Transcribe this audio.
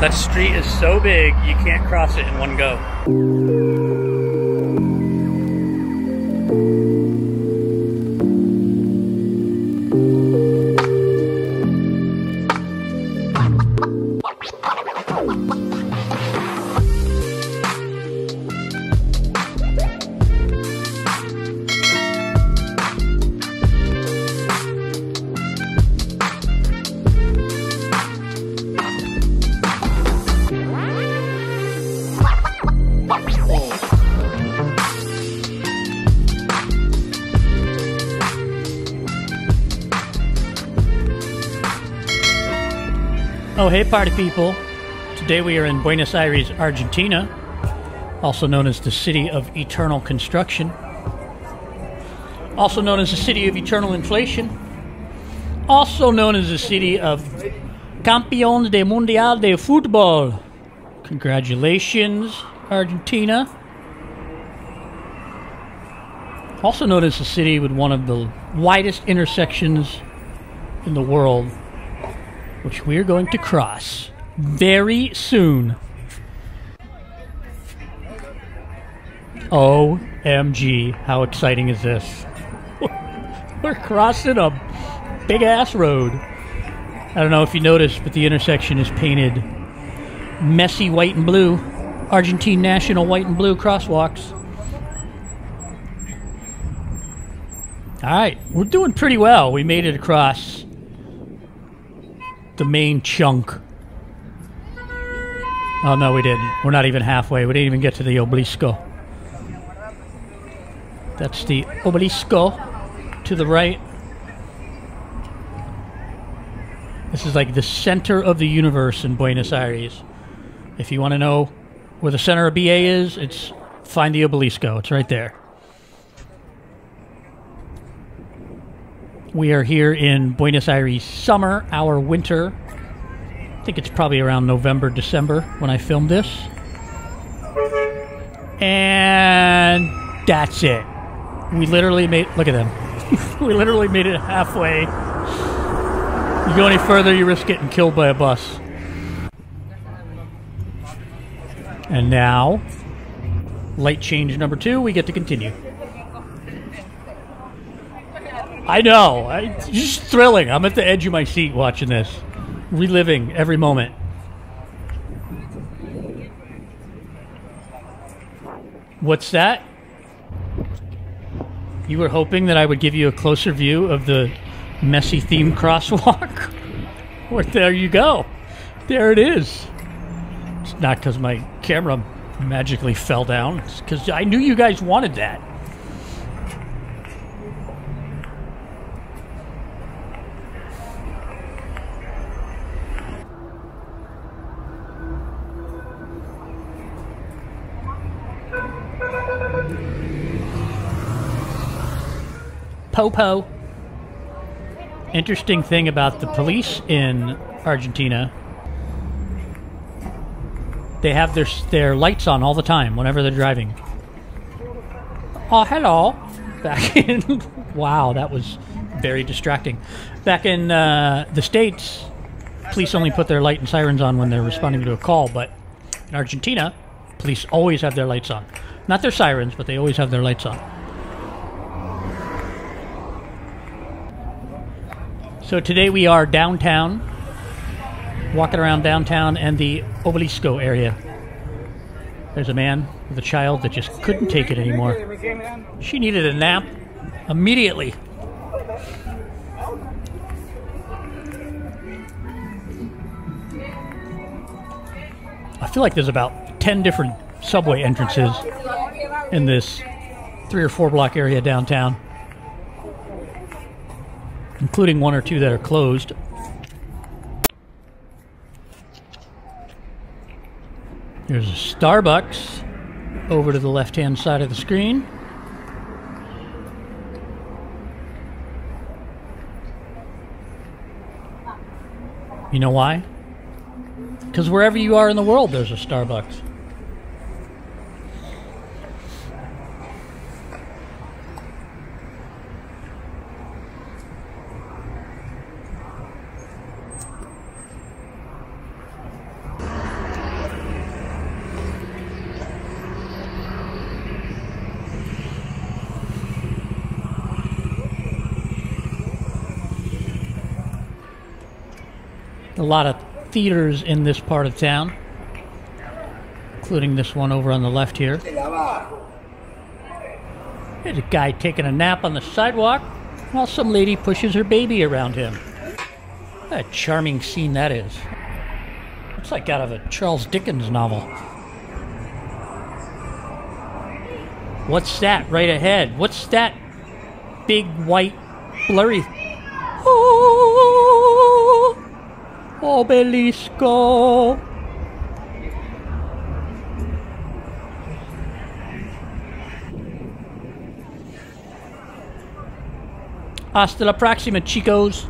That street is so big, you can't cross it in one go. Oh, hey, party people. Today we are in Buenos Aires, Argentina, also known as the City of Eternal Construction, also known as the City of Eternal Inflation, also known as the City of Campeones de Mundial de Futbol. Congratulations, Argentina. Also known as the city with one of the widest intersections in the world which we're going to cross very soon. OMG, how exciting is this? We're crossing a big ass road. I don't know if you noticed, but the intersection is painted messy white and blue. Argentine national white and blue crosswalks. All right, we're doing pretty well. We made it across the main chunk. Oh, no, we didn't. We're not even halfway. We didn't even get to the obelisco. That's the obelisco to the right. This is like the center of the universe in Buenos Aires. If you want to know where the center of BA is, it's find the obelisco. It's right there. We are here in Buenos Aires summer, our winter. I think it's probably around November, December when I filmed this. And that's it. We literally made, look at them. we literally made it halfway. You go any further, you risk getting killed by a bus. And now, light change number two, we get to continue. I know. I, it's thrilling. I'm at the edge of my seat watching this, reliving every moment. What's that? You were hoping that I would give you a closer view of the Messi theme crosswalk? well, there you go. There it is. It's not because my camera magically fell down. It's because I knew you guys wanted that. Popo. Interesting thing about the police in Argentina. They have their their lights on all the time whenever they're driving. Oh, hello. Back in wow, that was very distracting. Back in uh, the states, police only put their light and sirens on when they're responding to a call, but in Argentina, police always have their lights on. Not their sirens, but they always have their lights on. So today we are downtown, walking around downtown and the Obelisco area. There's a man with a child that just couldn't take it anymore. She needed a nap immediately. I feel like there's about 10 different subway entrances in this three or four block area downtown including one or two that are closed. There's a Starbucks over to the left hand side of the screen. You know why? Because wherever you are in the world, there's a Starbucks. A lot of theaters in this part of town, including this one over on the left here. There's a guy taking a nap on the sidewalk while some lady pushes her baby around him. What a charming scene that is. It's like out of a Charles Dickens novel. What's that right ahead? What's that big white blurry? Oh, obelisco. Hasta la próxima, chicos.